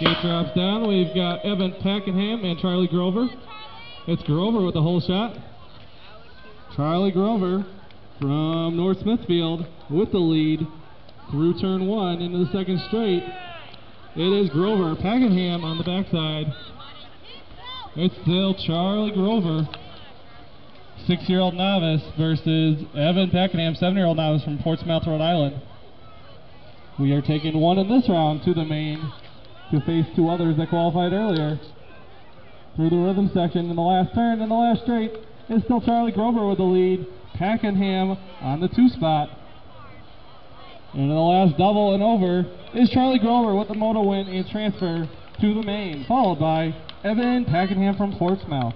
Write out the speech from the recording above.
Gate drops down. We've got Evan Packenham and Charlie Grover. It's Grover with the whole shot. Charlie Grover from North Smithfield with the lead through turn one into the second straight. It is Grover. Packenham on the backside. It's still Charlie Grover. Six-year-old novice versus Evan Packenham, seven-year-old novice from Portsmouth, Rhode Island. We are taking one in this round to the main to face two others that qualified earlier. Through the rhythm section in the last turn in the last straight is still Charlie Grover with the lead. Packenham on the two spot. And in the last double and over is Charlie Grover with the moto win and transfer to the main, followed by Evan Packenham from Portsmouth.